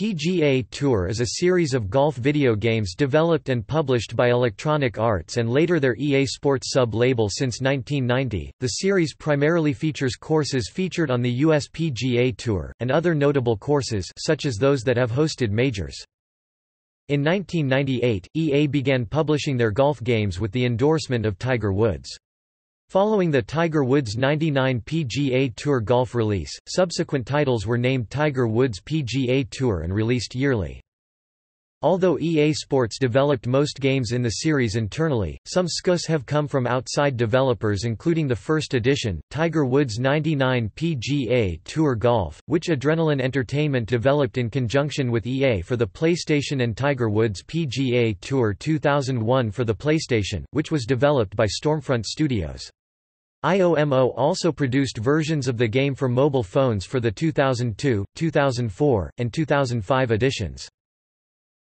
PGA Tour is a series of golf video games developed and published by Electronic Arts and later their EA Sports sub-label since 1990. The series primarily features courses featured on the US PGA Tour, and other notable courses such as those that have hosted majors. In 1998, EA began publishing their golf games with the endorsement of Tiger Woods. Following the Tiger Woods 99 PGA Tour golf release, subsequent titles were named Tiger Woods PGA Tour and released yearly. Although EA Sports developed most games in the series internally, some SKUs have come from outside developers including the first edition, Tiger Woods 99 PGA Tour Golf, which Adrenaline Entertainment developed in conjunction with EA for the PlayStation and Tiger Woods PGA Tour 2001 for the PlayStation, which was developed by Stormfront Studios. IOMO also produced versions of the game for mobile phones for the 2002, 2004, and 2005 editions.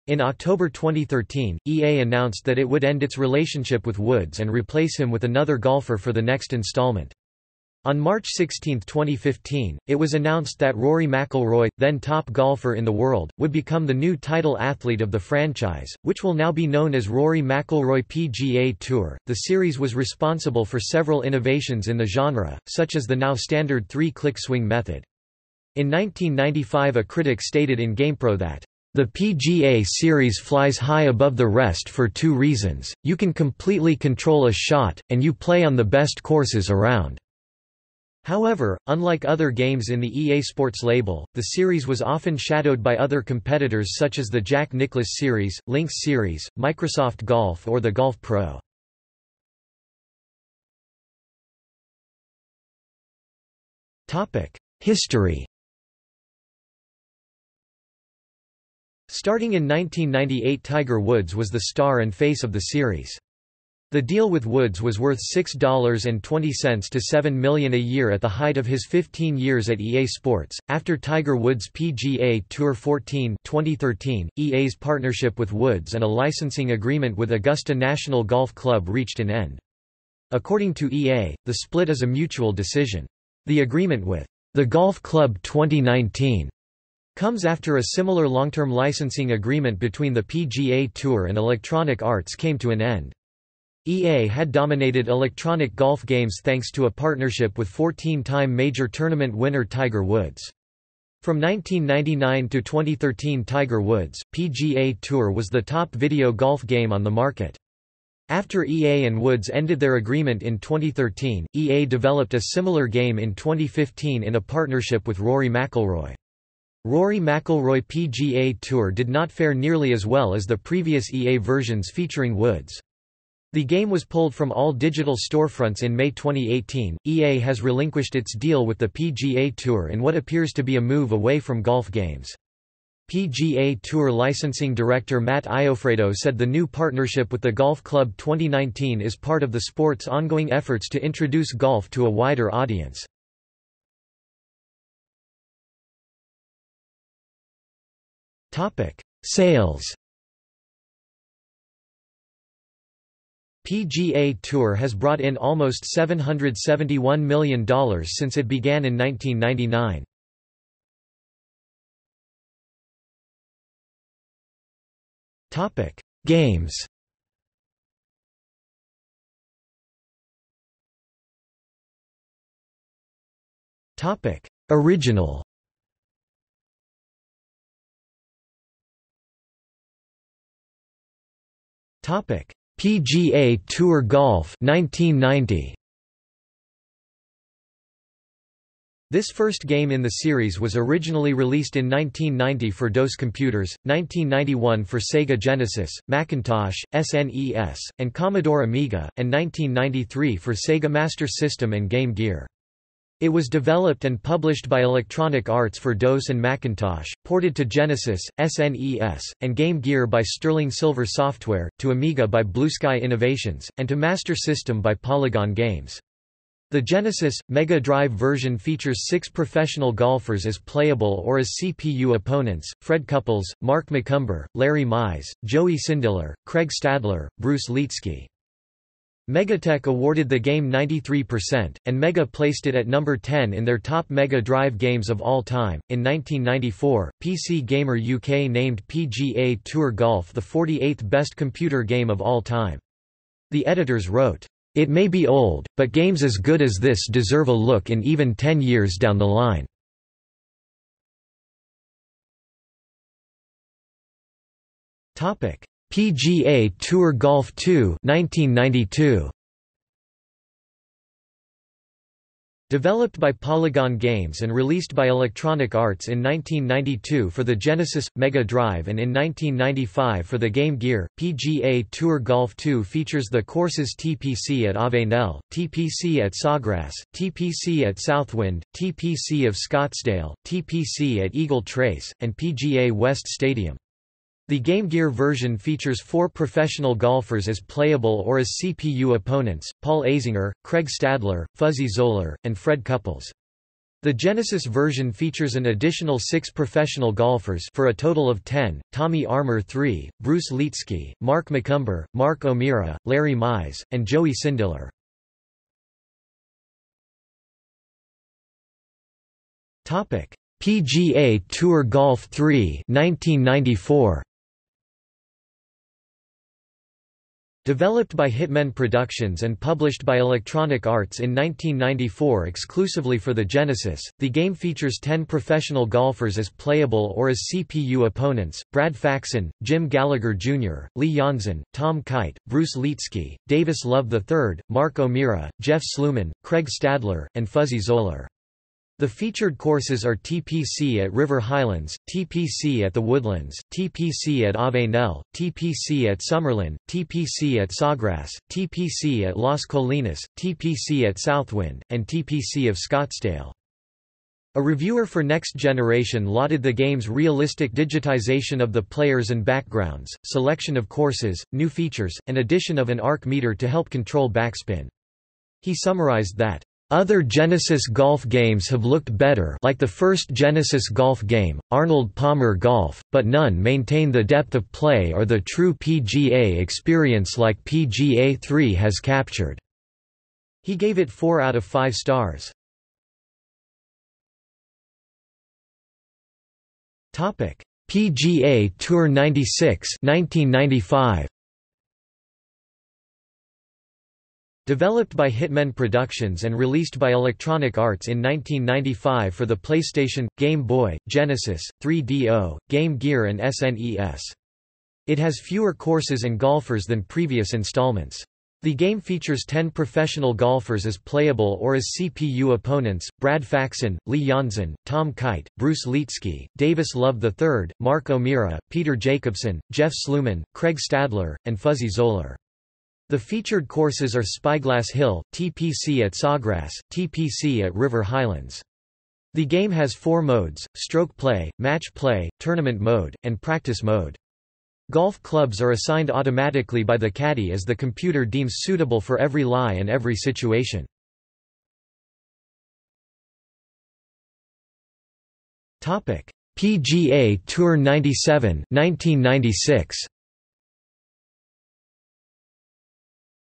In October 2013, EA announced that it would end its relationship with Woods and replace him with another golfer for the next installment. On March 16, 2015, it was announced that Rory McIlroy, then top golfer in the world, would become the new title athlete of the franchise, which will now be known as Rory McIlroy PGA Tour. The series was responsible for several innovations in the genre, such as the now standard three-click swing method. In 1995 a critic stated in GamePro that the PGA Series flies high above the rest for two reasons, you can completely control a shot, and you play on the best courses around. However, unlike other games in the EA Sports label, the series was often shadowed by other competitors such as the Jack Nicklaus series, Lynx series, Microsoft Golf or the Golf Pro. History Starting in 1998 Tiger Woods was the star and face of the series. The deal with Woods was worth $6.20 to 7 million a year at the height of his 15 years at EA Sports. After Tiger Woods PGA Tour 14 2013, EA's partnership with Woods and a licensing agreement with Augusta National Golf Club reached an end. According to EA, the split is a mutual decision. The agreement with the Golf Club 2019 comes after a similar long-term licensing agreement between the PGA Tour and Electronic Arts came to an end. EA had dominated electronic golf games thanks to a partnership with 14-time major tournament winner Tiger Woods. From 1999 to 2013 Tiger Woods, PGA Tour was the top video golf game on the market. After EA and Woods ended their agreement in 2013, EA developed a similar game in 2015 in a partnership with Rory McIlroy. Rory McIlroy PGA Tour did not fare nearly as well as the previous EA versions featuring Woods. The game was pulled from all digital storefronts in May 2018. EA has relinquished its deal with the PGA Tour in what appears to be a move away from golf games. PGA Tour licensing director Matt Iofredo said the new partnership with the Golf Club 2019 is part of the sport's ongoing efforts to introduce golf to a wider audience. Sales PGA Tour has brought in almost $771 million since it began in 1999. Topic: Games. Topic: Original. Topic: PGA Tour Golf 1990. This first game in the series was originally released in 1990 for DOS computers, 1991 for Sega Genesis, Macintosh, SNES, and Commodore Amiga, and 1993 for Sega Master System and Game Gear. It was developed and published by Electronic Arts for DOS and Macintosh, ported to Genesis, SNES, and Game Gear by Sterling Silver Software, to Amiga by Blue Sky Innovations, and to Master System by Polygon Games. The Genesis, Mega Drive version features six professional golfers as playable or as CPU opponents, Fred Couples, Mark McCumber, Larry Mize, Joey Sindelar, Craig Stadler, Bruce Lietzke. Megatech awarded the game 93%, and Mega placed it at number 10 in their top Mega Drive games of all time. In 1994, PC Gamer UK named PGA Tour Golf the 48th best computer game of all time. The editors wrote, It may be old, but games as good as this deserve a look in even 10 years down the line. PGA Tour Golf 2 1992. Developed by Polygon Games and released by Electronic Arts in 1992 for the Genesis, Mega Drive and in 1995 for the Game Gear, PGA Tour Golf 2 features the courses TPC at Avenel, TPC at Sawgrass, TPC at Southwind, TPC of Scottsdale, TPC at Eagle Trace, and PGA West Stadium. The Game Gear version features four professional golfers as playable or as CPU opponents, Paul Azinger, Craig Stadler, Fuzzy Zoeller, and Fred Couples. The Genesis version features an additional six professional golfers for a total of ten, Tommy Armour III, Bruce Lietzke, Mark McCumber, Mark O'Meara, Larry Mize, and Joey Sindelar. PGA Tour Golf 3 1994. Developed by Hitmen Productions and published by Electronic Arts in 1994 exclusively for the Genesis, the game features 10 professional golfers as playable or as CPU opponents, Brad Faxon, Jim Gallagher Jr., Lee Janzen, Tom Kite, Bruce Lietzke, Davis Love III, Mark O'Meara, Jeff Sluman, Craig Stadler, and Fuzzy Zoeller. The featured courses are TPC at River Highlands, TPC at the Woodlands, TPC at Avenel, TPC at Summerlin, TPC at Sawgrass, TPC at Las Colinas, TPC at Southwind, and TPC of Scottsdale. A reviewer for Next Generation lauded the game's realistic digitization of the players and backgrounds, selection of courses, new features, and addition of an arc meter to help control backspin. He summarized that, other Genesis golf games have looked better like the first Genesis golf game, Arnold Palmer Golf, but none maintain the depth of play or the true PGA experience like PGA 3 has captured. He gave it 4 out of 5 stars. PGA Tour 96 1995. Developed by Hitmen Productions and released by Electronic Arts in 1995 for the PlayStation, Game Boy, Genesis, 3DO, Game Gear and SNES. It has fewer courses and golfers than previous installments. The game features 10 professional golfers as playable or as CPU opponents, Brad Faxon, Lee Janzen, Tom Kite, Bruce Lietzke, Davis Love III, Mark O'Meara, Peter Jacobsen, Jeff Sluman, Craig Stadler, and Fuzzy Zoeller. The featured courses are Spyglass Hill, TPC at Sawgrass, TPC at River Highlands. The game has four modes, stroke play, match play, tournament mode, and practice mode. Golf clubs are assigned automatically by the caddy as the computer deems suitable for every lie and every situation. PGA Tour 97 1996.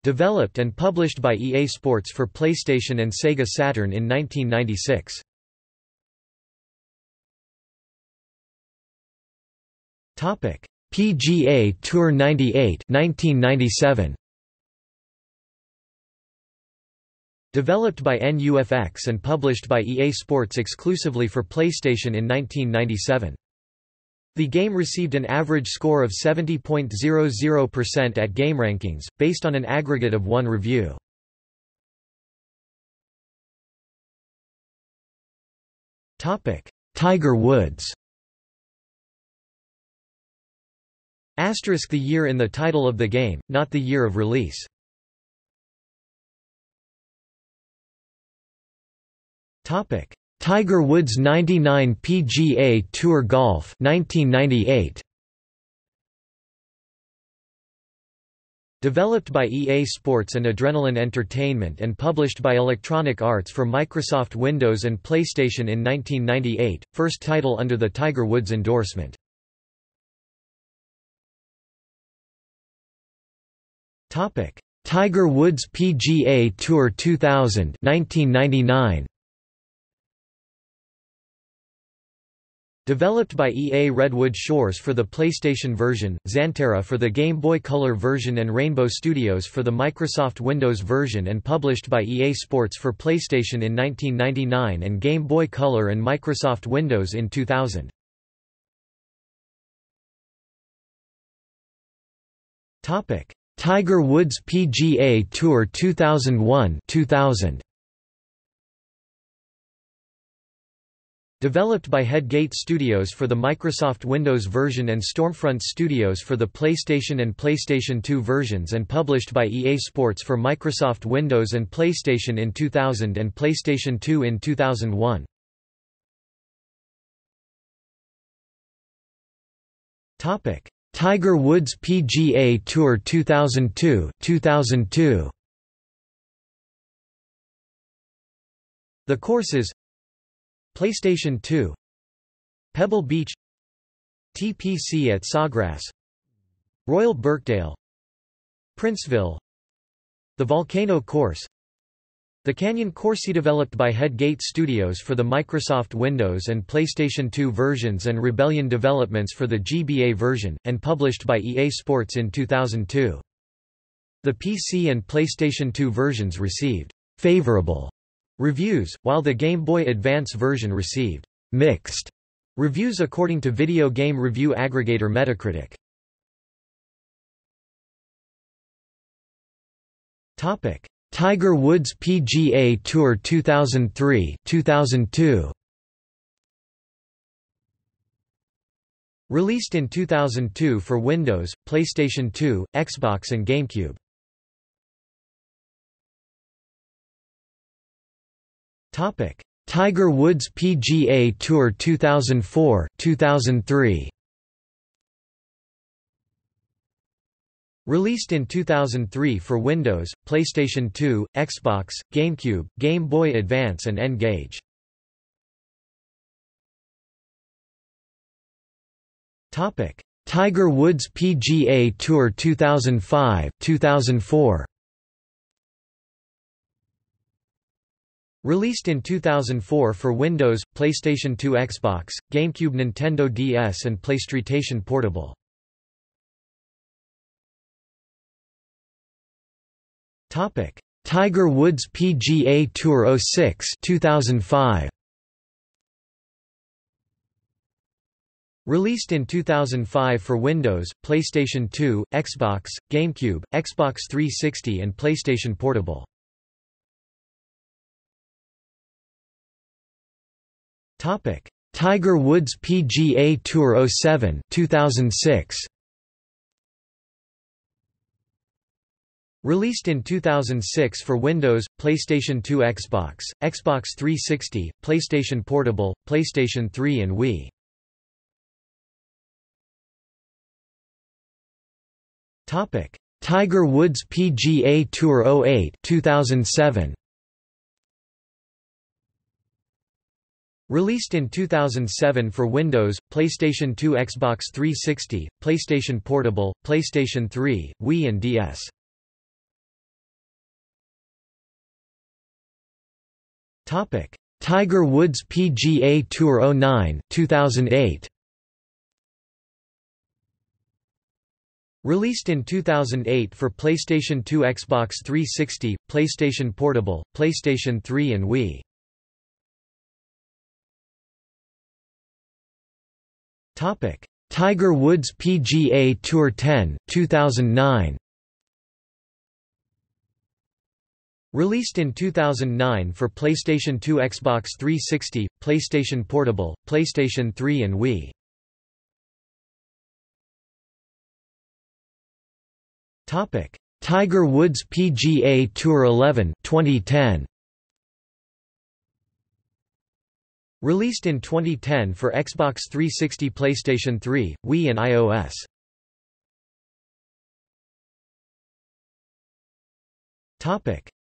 Developed and published by EA Sports for PlayStation and Sega Saturn in 1996. Topic: PGA Tour 98 1997. Developed by NUFX and published by EA Sports exclusively for PlayStation in 1997. The game received an average score of 70.00% at GameRankings, based on an aggregate of one review. Tiger Woods Asterisk the year in the title of the game, not the year of release. Tiger Woods 99 PGA Tour Golf 1998 Developed by EA Sports and Adrenaline Entertainment and published by Electronic Arts for Microsoft Windows and PlayStation in 1998, first title under the Tiger Woods endorsement. Tiger Woods PGA Tour 2000 1999 Developed by EA Redwood Shores for the PlayStation version, Xanterra for the Game Boy Color version and Rainbow Studios for the Microsoft Windows version and published by EA Sports for PlayStation in 1999 and Game Boy Color and Microsoft Windows in 2000. Tiger Woods PGA Tour 2001 2000 Developed by Headgate Studios for the Microsoft Windows version and Stormfront Studios for the PlayStation and PlayStation 2 versions and published by EA Sports for Microsoft Windows and PlayStation in 2000 and PlayStation 2 in 2001. Topic: Tiger Woods PGA Tour 2002 2002 The courses PlayStation 2 Pebble Beach TPC at Sawgrass Royal Birkdale Princeville The Volcano Course The Canyon Course developed by Headgate Studios for the Microsoft Windows and PlayStation 2 versions and Rebellion developments for the GBA version, and published by EA Sports in 2002. The PC and PlayStation 2 versions received favorable Reviews, while the Game Boy Advance version received mixed reviews according to video game review aggregator Metacritic. Topic: Tiger Woods PGA Tour 2003 2002 Released in 2002 for Windows, PlayStation 2, Xbox and GameCube. Tiger Woods PGA Tour 2004 2003 Released in 2003 for Windows, PlayStation 2, Xbox, GameCube, Game Boy Advance and N-Gage. Tiger Woods PGA Tour 2005 Released in 2004 for Windows, PlayStation 2 Xbox, GameCube Nintendo DS and PlayStation Portable. Tiger Woods PGA Tour 06 2005 Released in 2005 for Windows, PlayStation 2, Xbox, GameCube, Xbox 360 and PlayStation Portable. Topic: Tiger Woods PGA Tour 07 2006. Released in 2006 for Windows, PlayStation 2 Xbox, Xbox 360, PlayStation Portable, PlayStation 3 and Wii. Topic: Tiger Woods PGA Tour 08 2007. Released in 2007 for Windows, PlayStation 2 Xbox 360, PlayStation Portable, PlayStation 3, Wii and DS. Tiger Woods PGA Tour 09 2008. Released in 2008 for PlayStation 2 Xbox 360, PlayStation Portable, PlayStation 3 and Wii. Topic: Tiger Woods PGA Tour 10 2009. Released in 2009 for PlayStation 2 Xbox 360, PlayStation Portable, PlayStation 3 and Wii. Topic: Tiger Woods PGA Tour 11 2010. Released in 2010 for Xbox 360 PlayStation 3, Wii and iOS.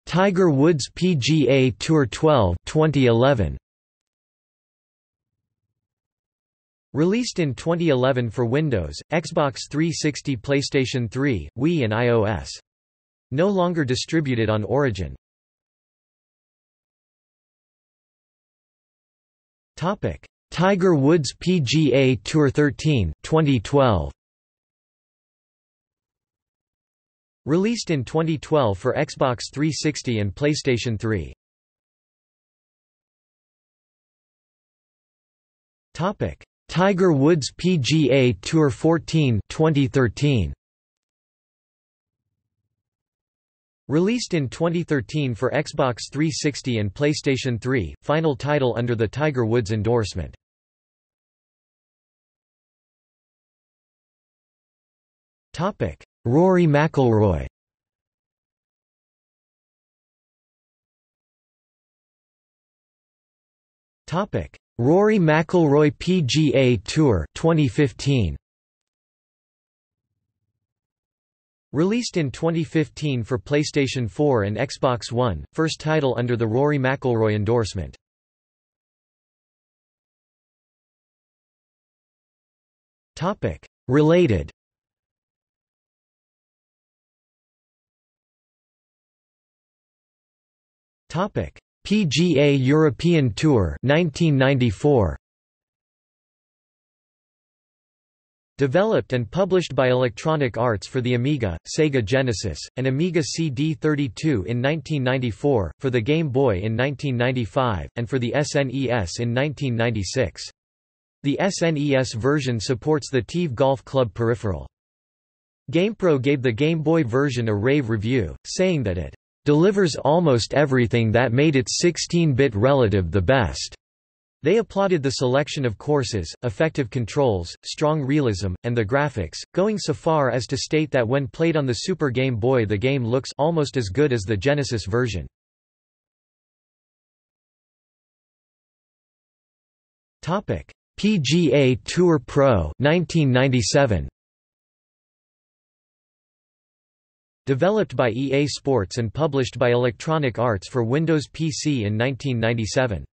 Tiger Woods PGA Tour 12 2011. Released in 2011 for Windows, Xbox 360 PlayStation 3, Wii and iOS. No longer distributed on Origin. Tiger Woods PGA Tour 13 2012 Released in 2012 for Xbox 360 and PlayStation 3. Topic: Tiger Woods PGA Tour 14 2013. Released in 2013 for Xbox 360 and PlayStation 3, final title under the Tiger Woods endorsement. Topic: Rory McIlroy Topic: Rory McIlroy PGA Tour 2015. Released in 2015 for PlayStation 4 and Xbox One, first title under the Rory McIlroy endorsement. Topic: Related Topic: PGA European Tour 1994. Developed and published by Electronic Arts for the Amiga, Sega Genesis, and Amiga CD32 in 1994, for the Game Boy in 1995, and for the SNES in 1996. The SNES version supports the TeeV Golf Club peripheral. GamePro gave the Game Boy version a rave review, saying that it delivers almost everything that made its 16-bit relative the best. They applauded the selection of courses, effective controls, strong realism, and the graphics, going so far as to state that when played on the Super Game Boy the game looks almost as good as the Genesis version. PGA Tour Pro 1997. Developed by EA Sports and published by Electronic Arts for Windows PC in 1997.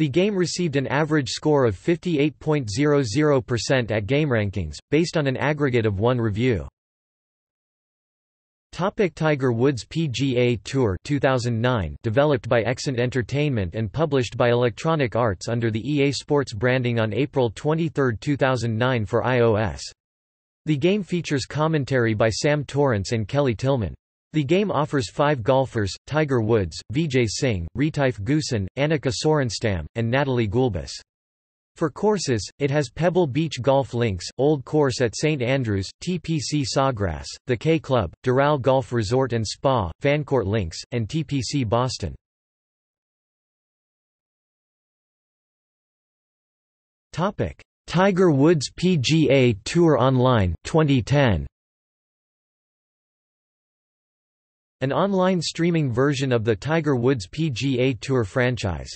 The game received an average score of 58.00% at GameRankings, based on an aggregate of one review. Topic Tiger Woods PGA Tour 2009 developed by Xant Entertainment and published by Electronic Arts under the EA Sports branding on April 23, 2009 for iOS. The game features commentary by Sam Torrance and Kelly Tilghman. The game offers five golfers, Tiger Woods, Vijay Singh, Retief Goosen, Annika Sorenstam, and Natalie Gulbis. For courses, it has Pebble Beach Golf Links, Old Course at St Andrews, TPC Sawgrass, the K Club, Doral Golf Resort and Spa, Fancourt Links, and TPC Boston. Tiger Woods PGA Tour Online 2010 An online streaming version of the Tiger Woods PGA Tour franchise.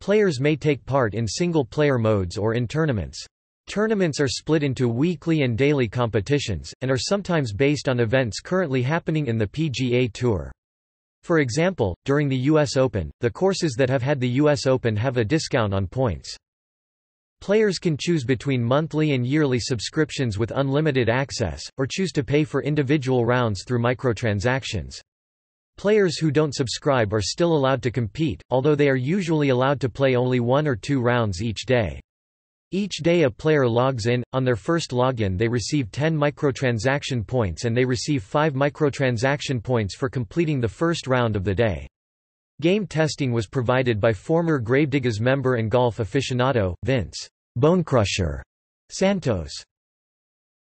Players may take part in single-player modes or in tournaments. Tournaments are split into weekly and daily competitions, and are sometimes based on events currently happening in the PGA Tour. For example, during the U.S. Open, the courses that have had the U.S. Open have a discount on points. Players can choose between monthly and yearly subscriptions with unlimited access, or choose to pay for individual rounds through microtransactions. Players who don't subscribe are still allowed to compete, although they are usually allowed to play only one or two rounds each day. Each day a player logs in, on their first login they receive 10 microtransaction points and they receive 5 microtransaction points for completing the first round of the day. Game testing was provided by former Gravediggaz member and golf aficionado, Vince Bonecrusher Santos.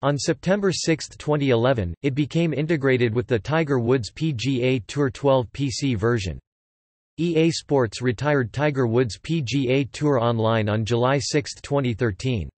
On September 6, 2011, it became integrated with the Tiger Woods PGA Tour 12 PC version. EA Sports retired Tiger Woods PGA Tour Online on July 6, 2013.